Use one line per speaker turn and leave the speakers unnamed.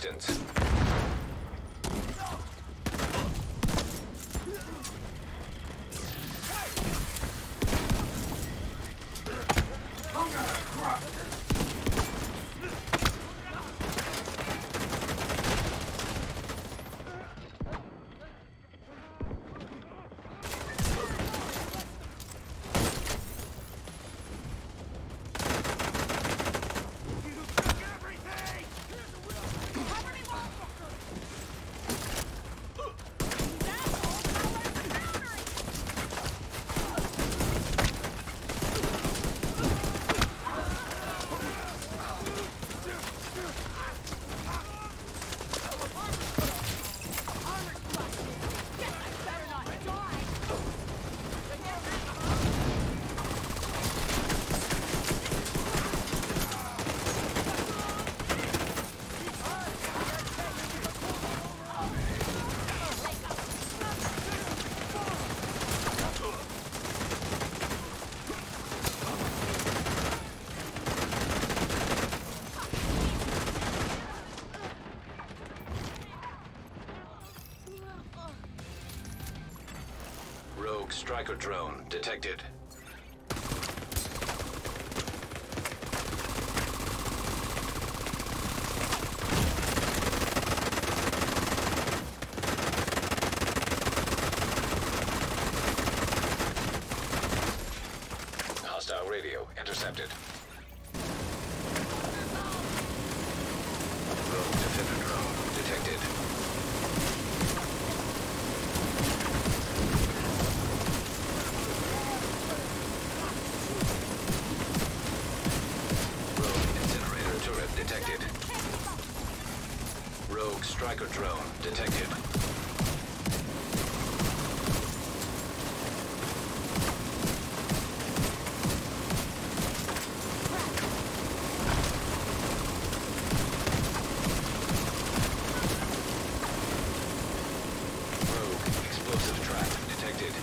distance. Rogue striker drone detected. Hostile radio intercepted. Rogue, explosive trap detected.